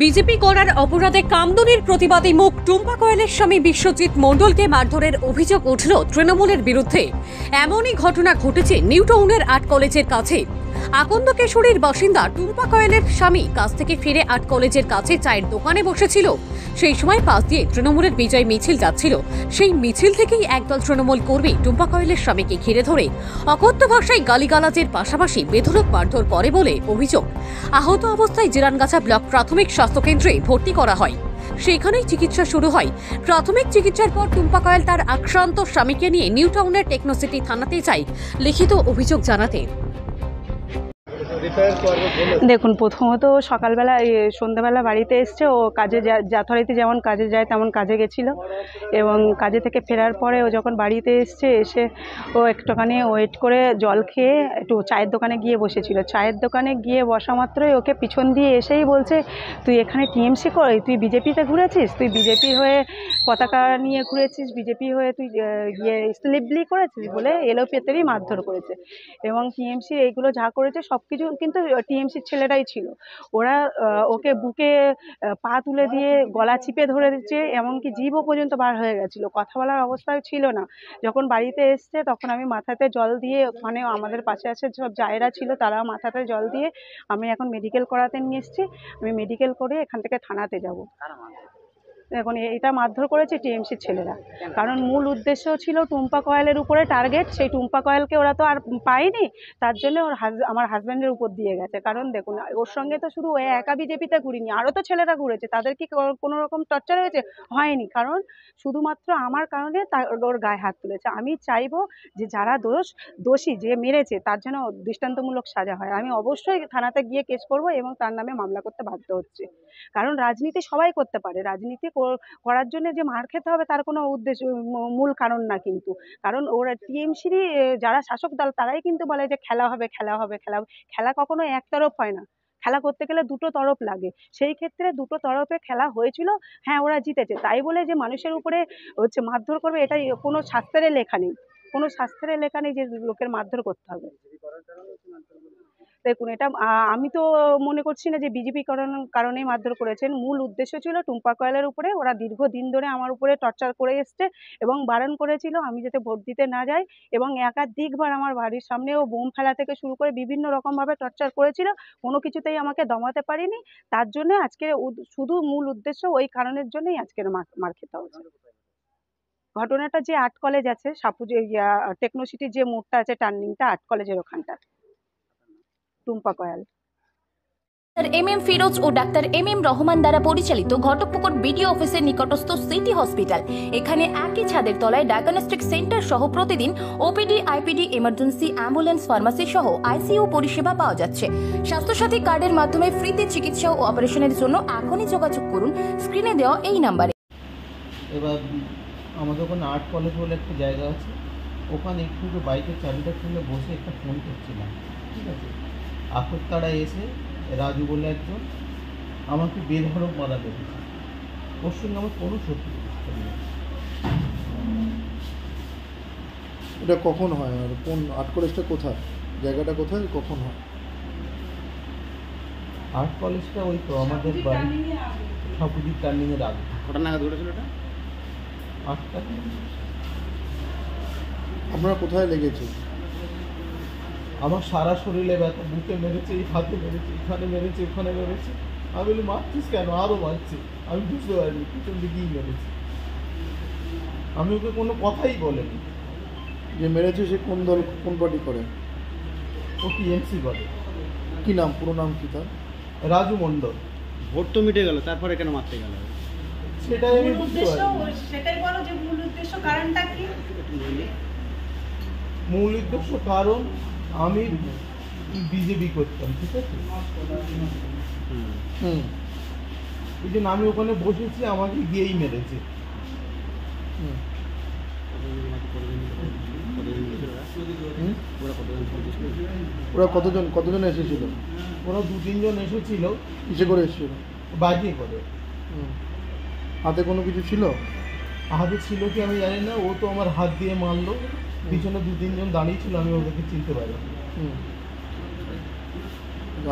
BJP করার অপরাধে কামদুনির প্রতিবাদী মুখ টুম্পা কয়েলের স্বামী বিশ্বজিৎ মণ্ডলকে মারধরের অভিযোগ উঠল তৃণমূলের বিরুদ্ধে। এমনই ঘটনা ঘটেছে নিউটাউনের আর্ট কলেজের কাছে। আকন্দ কেশরীর বাসিন্দা টুম্পা কয়েলের স্বামী কাছ থেকে ফিরে আর্ট কলেজের কাছে চায়ের দোকানে বসেছিল। সেই সময় পাশ দিয়ে তৃণমূলের বিজয় মিছিল যাচ্ছিল। সেই মিছিল থেকেই একদল তৃণমূল কর্মী টুম্পা কয়েলের স্বামীকে ঘিরে ধরে। অকথ্য ভাষায় গালিগালাজের পাশাপাশি বেধড়ক মারধর করে বলে অভিযোগ। আহত অবস্থায় জিরানগাছা ব্লক প্রাথমিক স্বাস্থ্যকেন্দ্রে ভর্তি করা হয়। সেখানেই চিকিৎসা শুরু হয়। প্রাথমিক চিকিৎসার পর টুম্পা কয়েল তার আক্রান্ত স্বামীকে নিয়ে নিউটাউনের টেকনোসিটি থানাতে যায়, লিখিত অভিযোগ জানাতে। দেখুন, প্রথমত সকালবেলা সন্ধ্যাবেলা বাড়িতে এসছে। ও কাজে যথারীতি যেমন কাজে যায়, তেমন কাজে গেছিল। এবং কাজে থেকে ফেরার পরে ও যখন বাড়িতে এসছে, এসে ও একটুখানি ওয়েট করে জল খেয়ে একটু চায়ের দোকানে গিয়ে বসেছিল। চায়ের দোকানে গিয়ে বসা মাত্রই ওকে পিছন দিয়ে এসেই বলছে, তুই এখানে টিএমসি করে, তুই বিজেপিতে ঘুরেছিস? তুই বিজেপি হয়ে পতাকা নিয়ে ঘুরেছিস, বিজেপি হয়ে তুই গিয়ে স্লিপলি করেছিস? বলে এলোপেতেরই মারধর করেছে। এবং টিএমসি এইগুলো যা করেছে সব কিছু কিন্তু টিএমসির ছেলেরাই ছিল। ওরা ওকে বুকে পা তুলে দিয়ে গলা চিপে ধরে দিচ্ছে এমনকি জিভও পর্যন্ত বার হয়ে গেছিল। কথা বলার অবস্থায় ছিল না। যখন বাড়িতে এসছে, তখন আমি মাথাতে জল দিয়ে, ওখানে আমাদের পাশে আছে সব জায়েরা ছিল তারা মাথাতে জল দিয়ে, আমি এখন মেডিকেল করাতে নিয়ে এসেছি। আমি মেডিকেল করে এখান থেকে থানাতে যাব। এখন এটা মারধর করেছে টিএমসির ছেলেরা। কারণ মূল উদ্দেশ্য ছিল টুম্পা কয়েলের উপরে টার্গেট সেই টুম্পা কয়েলকে ওরা তো আর পায়নি, তার জন্য ওর আমার হাজব্যান্ডের উপর দিয়ে গেছে। কারণ দেখুন, ওর সঙ্গে তো শুধু ও একা বিজেপিতে ঘুরিনি আরও তো ছেলেরা ঘুরেছে, তাদের কি কোনো রকম টর্চার হয়েছে? হয়নি। কারণ শুধুমাত্র আমার কারণে তা- ওর গায়ে হাত তুলেছে। আমি চাইব যে যারা দোষ, দোষী যে মেরেছে, তার জন্য দৃষ্টান্তমূলক সাজা হয়। আমি অবশ্যই থানাতে গিয়ে কেস করব এবং তার নামে মামলা করতে বাধ্য হচ্ছে। কারণ রাজনীতি সবাই করতে পারে। রাজনীতি করার জন্য যে মার খেতে হবে তার কোনো উদ্দেশ্য মূল কারণ না কিন্তু। কারণ ওরা টিএমসিরই যারা শাসক দল তারাই কিন্তু বলে যে খেলা হবে খেলা হবে খেলা হবে। খেলা কখনো একতরফ হয় না। খেলা করতে গেলে দুটো তরফ লাগে। সেই ক্ষেত্রে দুটো তরফে খেলা হয়েছিল হ্যাঁ ওরা জিতেছে। তাই বলে যে মানুষের উপরে হচ্ছে মারধর করবে, এটাই কোনো শাস্ত্রে লেখা নেই। কোনো শাস্ত্রে লেখা নেই যে লোকের মারধর করতে হবে। দেখুন, এটা আমি তো মনে করছি না যে বিজেপি কারণেই মারধর করেছেন। মূল উদ্দেশ্য ছিল টুম্পা কয়েলের উপরে, ওরা দীর্ঘদিন ধরে আমার উপরে টর্চার করে এসছে এবং বারণ করেছিল আমি যাতে ভোট দিতে না যাই এবং একাধিকবার আমার বাড়ির সামনেও বোম ফেলা থেকে শুরু করে বিভিন্ন রকমভাবে টর্চার করেছিল। কোনো কিছুতেই আমাকে দমাতে পারিনি। তার জন্য আজকে শুধু মূল উদ্দেশ্য ওই কারণের জন্যই আজকের মার খেতে হচ্ছে ঘটনাটা যে আর্ট কলেজ আছে, সাপুজে টেকনোসিটির যে মোড়টা আছে, টার্নিংটা আর্ট কলেজের ওখানটা টুম্পা কয়াল। ডাক্তার এম এম ফিরোজ ও ডাক্তার এম এম রহমান দ্বারা পরিচালিত ঘটকপুকুর বিডিও অফিসের নিকটস্থ সিটি হসপিটাল। এখানে একই ছাদের তলায় ডায়াগনস্টিক সেন্টার সহ প্রতিদিন OPD IPD emergency ambulance pharmacy সহ আইসিইউ পরিষেবা পাওয়া যাচ্ছে। স্বাস্থ্যসাথী কার্ডের মাধ্যমে ফ্রিতে চিকিৎসা ও অপারেশনের জন্য এখনই যোগাযোগ করুন। স্ক্রিনে দেওয়া এই নাম্বারে। এবার আমাদের ওখানে আর্ট কলেজ বলে একটা জায়গা আছে। ওখানে একটু একটু বাইকের চাবিটা খুলে বসে একটা ফোন করছিলাম। ঠিক আছে? আখরতাড়া এসে রাজু বলে একজন আমাকে বেধড়ক মারা লেগেছে ওর সঙ্গে আমার কোনো নেই। এটা কখন হয়? আর কোন আর্ট কলেজটা কোথায়? জায়গাটা কোথায়? কখন হয়? আর্ট কলেজটা ওই তো আমাদের বাড়ি। সাপুজির টার্নিংয়ের আগে। কটা নাগাদ ঘটেছিল এটা? আটটা। আপনারা কোথায় লেগেছে? আমার সারা শরীরে ব্যথা বুকে মেরেছে এই হাতে মেরেছে এখানে মেরেছে ওখানে মেরেছে। আমি বলি মারছিস কেন? আরও মারছে আমি বুঝতে পারিনি পিছন দিকেই মেরেছি। আমি ওকে কোনো কথাই বলিনি। যে মেরেছে সে কোন দল কোন পার্টি করে? ও টিএমসি করে কি নাম? পুরো নাম কি তার? রাজু মণ্ডল। ভোট তো মিটে গেল তারপরে কেন মারতে গেল? সেটাই আমি বুঝতে পারিনি। সেটাই বলো যে মূল উদ্দেশ্য কারণটা কি? মূল উদ্দেশ্য কারণ আমি বিজেপি করতাম ঠিক আছে? হুম। এই জন্য আমি ওখানে বসেছি আমাকে গিয়েই মেরেছে? ওরা কতজন কতজন এসেছিল? ওরা দু তিনজন এসেছিল। কিসে করে এসেছিল? বাজিয়ে করে। হুম। হাতে কোনো কিছু ছিল? হাতে ছিল কি আমি জানি না ও তো আমার হাত দিয়ে মারলো। পিছনে দু তিনজন দাঁড়িয়ে ছিল আমি ওদেরকে চিনতে পারি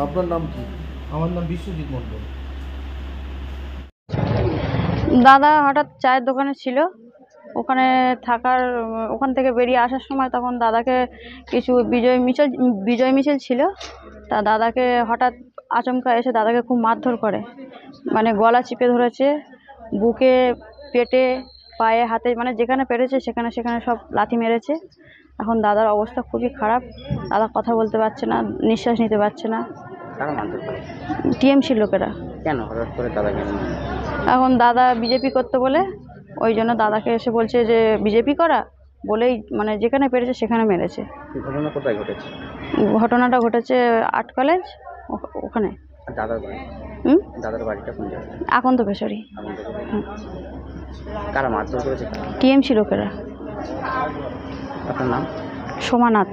আপনার নাম কি? আমার নাম বিশ্বজিৎ মণ্ডল। দাদা হঠাৎ চায়ের দোকানে ছিল। ওখানে থাকার ওখান থেকে বেরিয়ে আসার সময় তখন দাদাকে কিছু বিজয় মিছিল বিজয় মিছিল ছিল। তা দাদাকে হঠাৎ আচমকা এসে দাদাকে খুব মারধর করে। মানে গলা চিপে ধরেছে বুকে পেটে পায়ে হাতে মানে যেখানে পেরেছে সেখানে সেখানে সব লাথি মেরেছে। এখন দাদার অবস্থা খুবই খারাপ। দাদা কথা বলতে পারছে না নিঃশ্বাস নিতে পারছে না। টিএমসি লোকেরা। কেন? হঠাৎ করে দাদা এখন দাদা বিজেপি করতে বলে ওই জন্য দাদাকে এসে বলছে যে বিজেপি করা? বলেই মানে যেখানে পেরেছে সেখানে মেরেছে। ঘটনা কোথায় ঘটেছে? ঘটনাটা ঘটেছে আর্ট কলেজ ওখানে। দাদার বাড়ি? হুম? দাদার বাড়িটা কোন জায়গায়? পেশরি এখন থেকে কারা মারধর করেছে? টিএমসি লোকেরা। আপনার নাম? সোমানাথ।